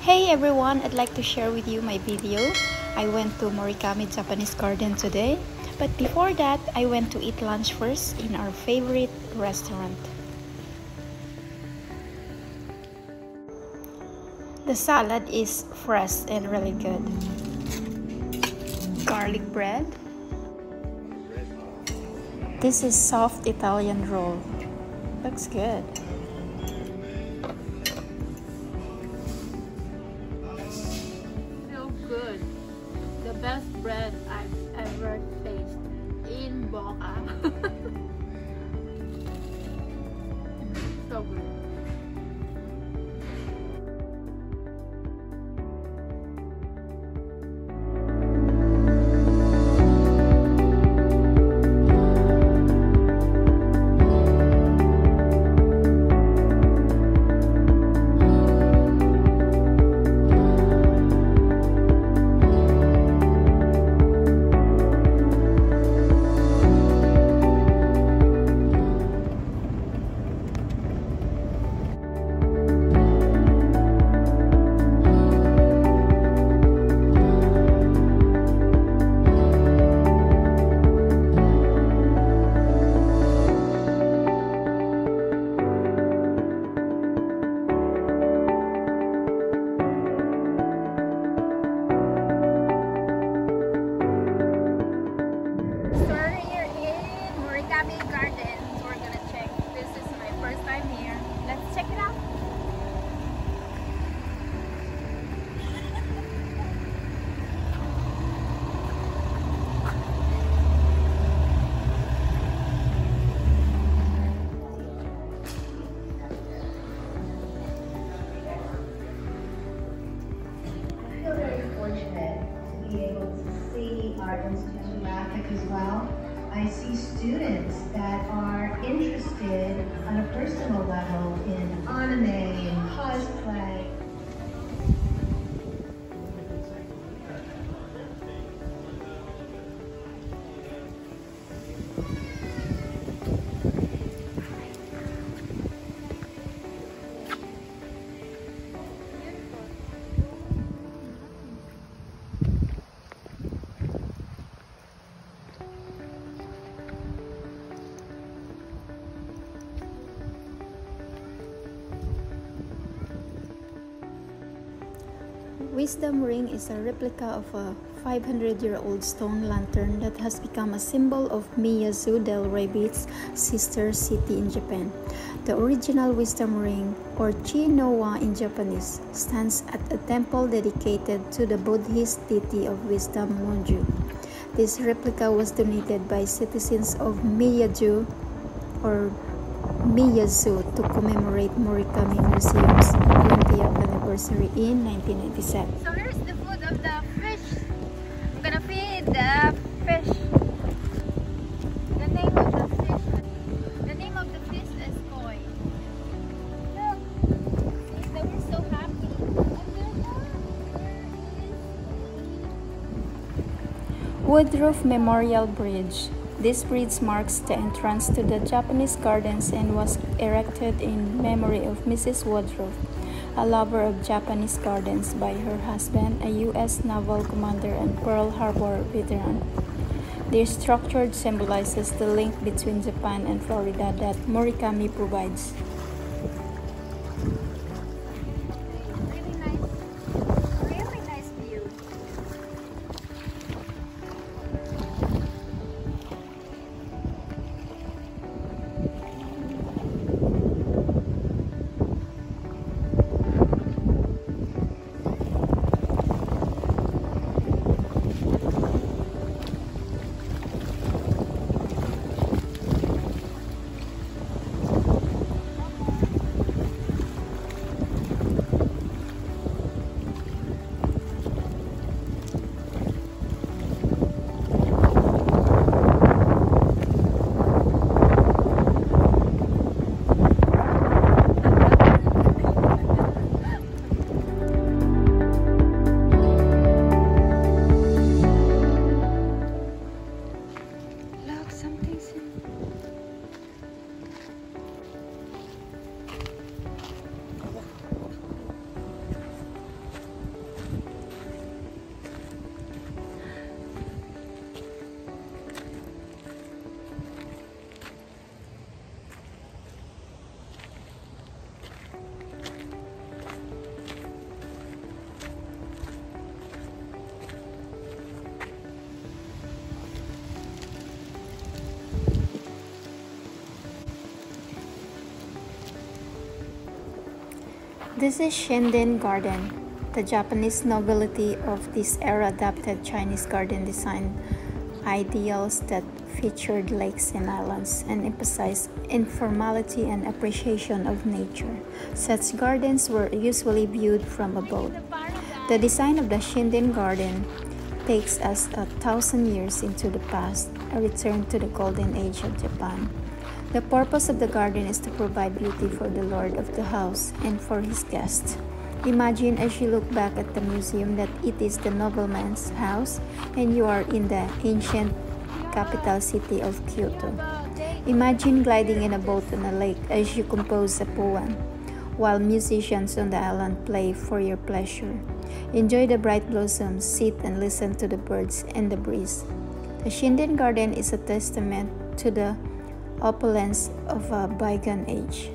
Hey everyone, I'd like to share with you my video. I went to Morikami Japanese Garden today. But before that, I went to eat lunch first in our favorite restaurant. The salad is fresh and really good. Garlic bread. This is soft Italian roll. Looks good. Level in anime and cosplay. Wisdom Ring is a replica of a 500-year-old stone lantern that has become a symbol of Miyazu Delray Beach's sister city in Japan. The original Wisdom Ring, or Chi no Wa in Japanese, stands at a temple dedicated to the Buddhist deity of wisdom Monju. This replica was donated by citizens of Miyazu or Miyazu to commemorate Morikami Museum's 20th anniversary in 1997. So here's the food of the fish. I'm gonna feed the fish. The name of the fish. The name of the fish is koi. Look. See, they were so happy. And they're not. Where is Woodruff Memorial Bridge. This bridge marks the entrance to the Japanese gardens and was erected in memory of Mrs. Woodruff, a lover of Japanese gardens by her husband, a U.S. naval commander and Pearl Harbor veteran. This structure symbolizes the link between Japan and Florida that Morikami provides. This is Shinden Garden. The Japanese nobility of this era adapted Chinese garden design ideals that featured lakes and islands and emphasized informality and appreciation of nature. Such gardens were usually viewed from a boat. The design of the Shinden Garden takes us a thousand years into the past, a return to the golden age of Japan. The purpose of the garden is to provide beauty for the lord of the house and for his guests. Imagine as you look back at the museum that it is the nobleman's house and you are in the ancient capital city of Kyoto. Imagine gliding in a boat on a lake as you compose a poem, while musicians on the island play for your pleasure. Enjoy the bright blossoms, sit and listen to the birds and the breeze. The Shinden Garden is a testament to the opulence of a bygone age.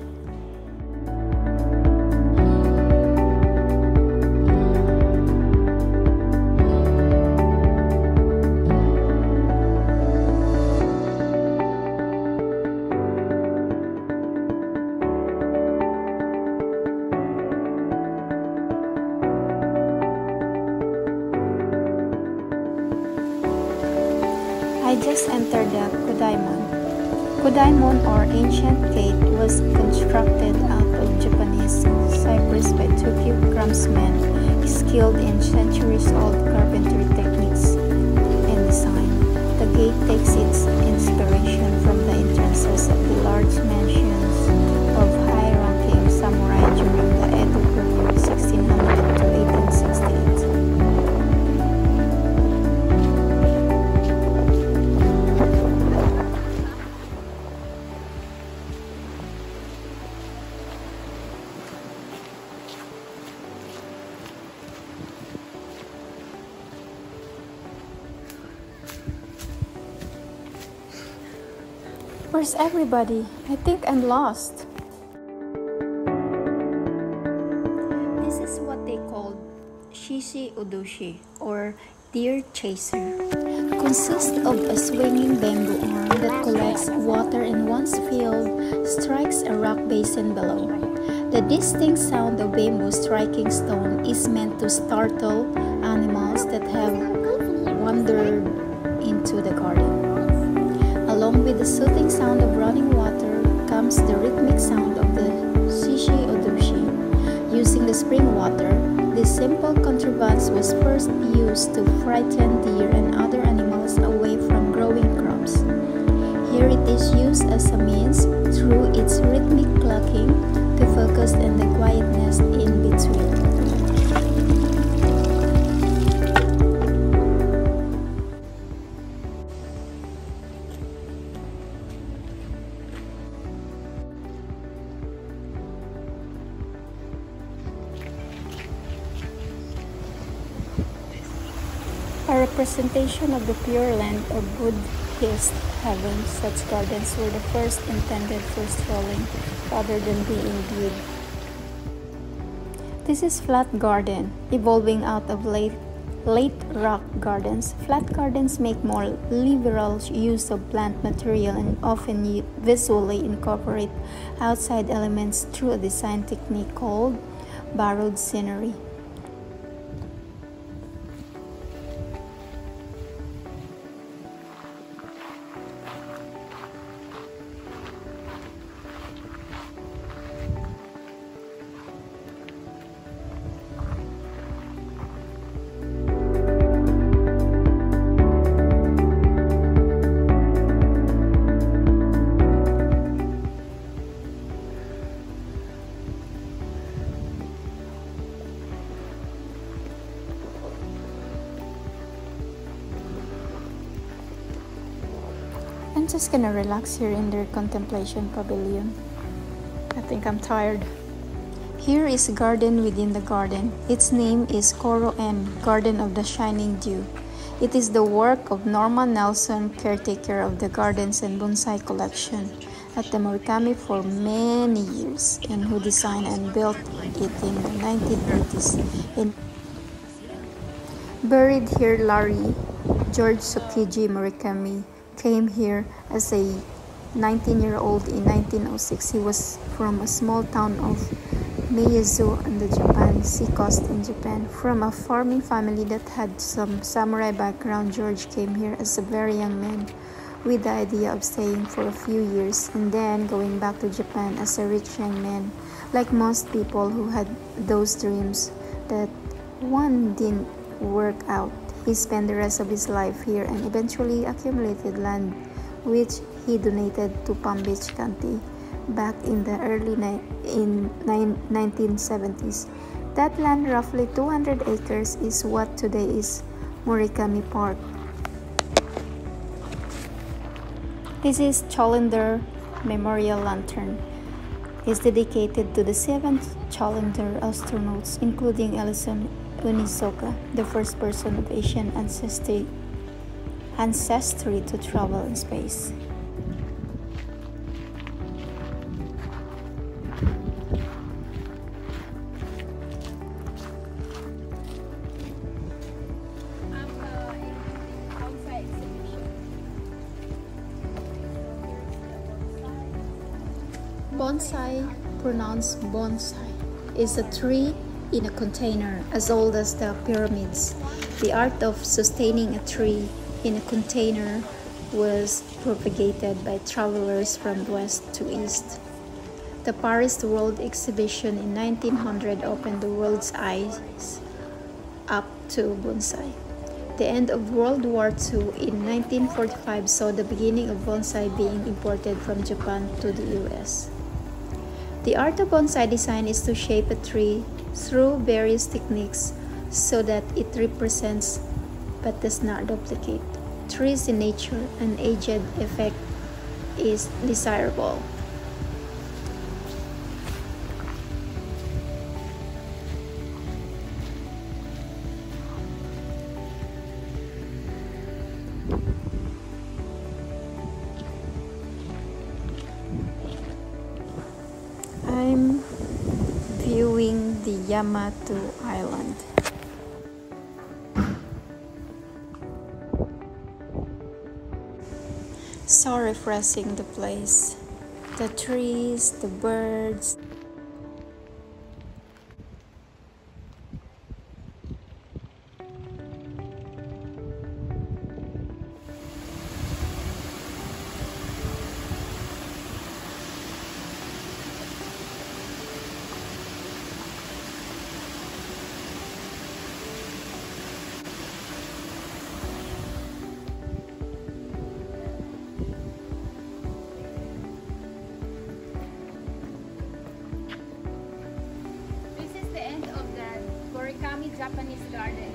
Ancient gate was constructed out of Japanese cypress by two craftsmen skilled in centuries-old carpentry techniques and design. The gate takes its inspiration from the entrances of the large mansions of high-ranking samurai during the Where's everybody? I think I'm lost. This is what they call shishi odoshi or deer chaser. Consists of a swinging bamboo arm that collects water in one's field, strikes a rock basin below. The distinct sound of bamboo striking stone is meant to startle animals that have wandered into the garden. Along with the soothing sound of running water comes the rhythmic sound of the shishi odoshi. Using the spring water, this simple contrivance was first used to frighten deer and other animals away from growing crops. Here it is used as a means, through its rhythmic clucking, to focus on the quietness in between. Representation of the pure land of Buddhist heaven, such gardens were the first intended for strolling rather than being viewed. This is flat garden, evolving out of late late rock gardens. Flat gardens make more liberal use of plant material and often visually incorporate outside elements through a design technique called borrowed scenery. Gonna relax here in their contemplation pavilion. I think I'm tired. Here is a garden within the garden. Its name is Koro-en, Garden of the Shining Dew. It is the work of Norman Nelson, caretaker of the Gardens and Bonsai Collection at the Morikami for many years, and who designed and built it in the 1930s. In Buried here, Larry George Sukeji Morikami came here as a 19 year old in 1906. He was from a small town of Miyazu on the Japan seacoast in Japan. From a farming family that had some samurai background, George came here as a very young man with the idea of staying for a few years and then going back to Japan as a rich young man. Like most people who had those dreams that one didn't work out, he spent the rest of his life here and eventually accumulated land which he donated to Palm Beach County back in the early in 1970s. That land, roughly 200 acres, is what today is Morikami Park. This is Challenger Memorial Lantern. It's dedicated to the seven Challenger astronauts, including Ellison Onizuka, the first person of Asian ancestry, ancestry to travel in space. Bonsai, pronounced bonsai, is a tree in a container as old as the pyramids. The art of sustaining a tree in a container was propagated by travelers from west to east. The Paris World Exhibition in 1900 opened the world's eyes up to bonsai. The end of World War II in 1945 saw the beginning of bonsai being imported from Japan to the US. The art of bonsai design is to shape a tree through various techniques so that it represents but does not duplicate. Trees in nature, an aged effect is desirable. Yamato Island. So refreshing the place. The trees, the birds. Japanese garden.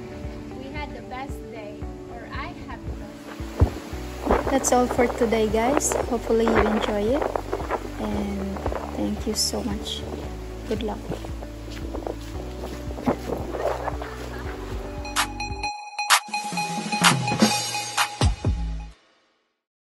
We had the best day, or I had the best day. That's all for today, guys. Hopefully, you enjoy it. And thank you so much. Good luck.